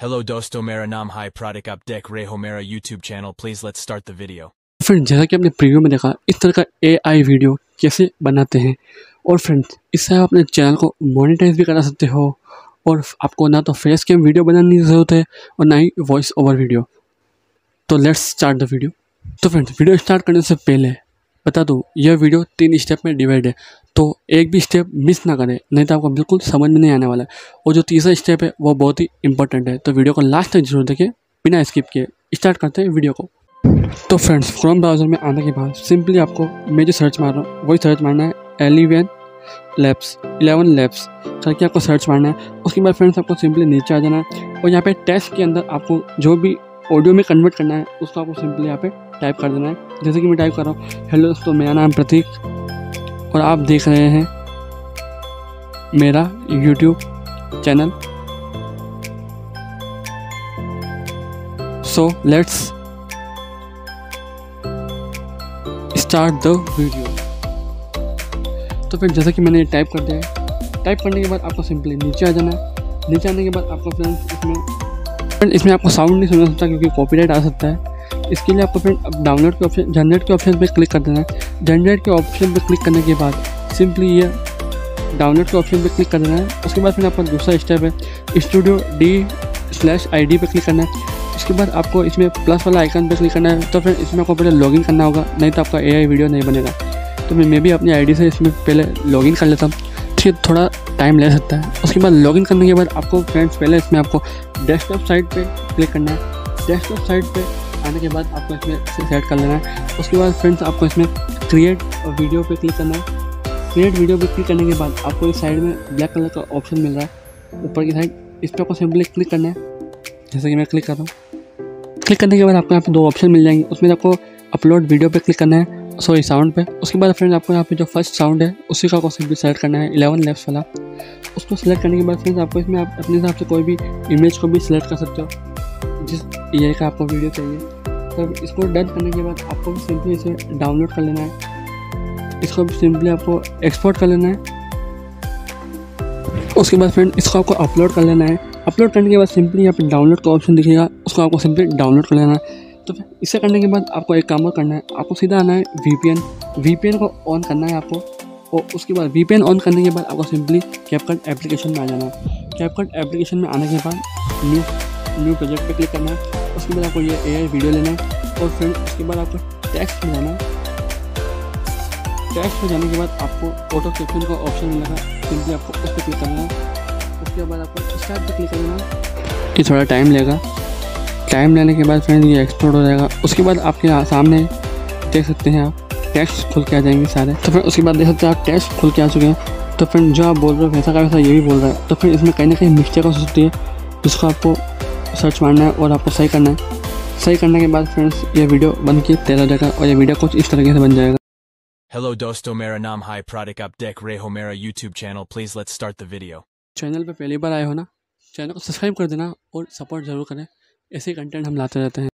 Hello दोस्तों, मेरा नाम हाई प्रोडक्ट आप देख रहे हो मेरा YouTube channel please let's start the video friend जैसा कि आपने प्रीव्यू में देखा, इस तरह का ए आई वीडियो कैसे बनाते हैं? और फ्रेंड्स इससे आप अपने चैनल को मोनेटाइज भी करा सकते हो। और आपको ना तो फेस कैम वीडियो बनाने की ज़रूरत है और ना ही वॉइस ओवर वीडियो तो लेट्स स्टार्ट द वीडियो तो फ्रेंड्स वीडियो स्टार्ट करने से पहले बता दूँ, यह वीडियो तीन स्टेप में डिवाइड है तो एक भी स्टेप मिस ना करें, नहीं तो आपको बिल्कुल समझ में नहीं आने वाला है। और जो तीसरा स्टेप है, वो बहुत ही इंपॉर्टेंट है तो वीडियो को लास्ट तक ज़रूर देखिए, बिना स्किप किए। स्टार्ट करते हैं वीडियो को। तो फ्रेंड्स क्रोम ब्राउज़र में आने के बाद सिंपली आपको मैं जो सर्च मार रहा हूँ, वही सर्च मारना है एलिवेन लैब्स इलेवन लैब्स करके आपको सर्च मारना है? उसके बाद फ्रेंड्स आपको सिंपली नीचे आ जाना है। और यहाँ पे टेस्ट के अंदर आपको जो भी ऑडियो में कन्वर्ट करना है, उसको आपको सिंपली यहाँ पे टाइप कर देना है। जैसे कि मैं टाइप कर रहा हूँ हेलो दोस्तों मेरा नाम प्रतीक और आप देख रहे हैं मेरा YouTube channel so let's start the video तो फिर जैसा कि मैंने टाइप कर दिया है टाइप करने के बाद आपको सिंपली नीचे आ जाना है। नीचे आने के बाद आपको फ्रेंड्स इसमें इसमें आपको साउंड नहीं सुना सकता क्योंकि कॉपीराइट आ सकता है। इसके लिए आपको अब डाउनलोड के ऑप्शन जनरेट के ऑप्शन पर क्लिक कर देना है। जनरेट के ऑप्शन पर क्लिक करने के बाद सिंपली ये डाउनलोड के ऑप्शन पर क्लिक कर देना है। उसके बाद फिर आपका दूसरा स्टेप है studio D slash I D पर क्लिक करना है। उसके बाद आपको इसमें प्लस वाला आइकन पर क्लिक करना है तो फिर इसमें आपको पहले लॉगिन करना होगा, नहीं तो आपका एआई वीडियो नहीं बनेगा। तो मैं मैं भी अपनी आईडी से इसमें पहले लॉगिन कर लेता हूँ। ठीक थोड़ा टाइम ले सकता है। उसके बाद लॉगिन करने के बाद आपको फ्रेंड्स पहले इसमें आपको डेस्कटॉप साइट पे क्लिक करना है। डेस्कटॉप साइट पे आने के बाद आपको इसमें सेट कर लेना है। उसके बाद फ्रेंड्स आपको इसमें क्रिएट वीडियो पे क्लिक करना है। क्रिएट वीडियो पे क्लिक करने के बाद आपको इस साइड में ब्लैक कलर का ऑप्शन मिल रहा है। ऊपर की साइड इस पर आपको सिंपली क्लिक करना है। जैसे कि मैं क्लिक कर रहा हूँ। क्लिक करने के बाद आपको यहाँ पे दो ऑप्शन मिल जाएँगे। उसमें आपको अपलोड वीडियो पे क्लिक करना है। सॉरी साउंड पे। उसके बाद फ्रेंड्स आपको यहाँ पे जो फ़र्स्ट साउंड है, उसी का आपको सिंपली सेलेक्ट करना है। इलेवन लेफ़्ट वाला। उसको सेलेक्ट करने के बाद फ्रेंड्स आपको इसमें आप अपने हिसाब से कोई भी इमेज को भी सिलेक्ट कर सकते हो। जिस ये का आपको वीडियो चाहिए। तो इसको डन करने के बाद आपको सिंपली इसे डाउनलोड कर लेना है। इसको भी सिंपली आपको एक्सपोर्ट कर लेना है। उसके बाद फ्रेंड इसको आपको अपलोड कर लेना है। अपलोड करने के बाद सिंपली यहाँ पे डाउनलोड का ऑप्शन दिखेगा। उसको आपको सिंपली डाउनलोड कर लेना है। तो फिर इसे करने के बाद आपको एक काम और करना है। आपको सीधा आना है वी पी को ऑन करना है आपको। और उसके बाद वीपीएन ऑन करने के बाद आपको सिंपली कैपकट एप्लीकेशन में आ जाना है। कैपकट एप्लीकेशन में आने के बाद न्यू न्यू प्रोजेक्ट पे क्लिक करना है, उसके बाद आपको ये ए वीडियो लेना है और फिर उसके बाद आपको टेक्स्ट में जाना है। टेक्स्ट में जाने के बाद आपको ऑटो कैप्शन का ऑप्शन मिलेगा सिंपली आपको उस पर क्लिक करना है। उसके बाद आपको स्टार्ट पर क्लिक करना है। ये थोड़ा टाइम लेगा। टाइम लेने के बाद फ्रेंड ये एक्सपोर्ट हो जाएगा। उसके बाद आपके सामने देख सकते हैं आप टेक्स्ट खुल के आ जाएँगे सारे। तो फिर उसके बाद देख सकते हैं आप टेक्स्ट खुल के आ चुके हैं। तो फिर जो आप बोल रहे हो, वैसा का वैसा ये भी बोल रहा है। तो फिर इसमें कहीं ना कहीं मिस्टेक हो सकती है, जिसको आपको सर्च मारना है और आपको सही करना है। सही करने के बाद फ्रेंड्स ये वीडियो बन के तैयार हो जाएगा और ये वीडियो कुछ इस तरीके से बन जाएगा। हेलो दोस्तों मेरा नाम हाई प्रोडक्ट आप देख रहे हो मेरा YouTube channel please let's start the video channel पे पहली बार आए हो ना चैनल को सब्सक्राइब कर देना और सपोर्ट ज़रूर करें। ऐसे कंटेंट हम लाते रहते हैं।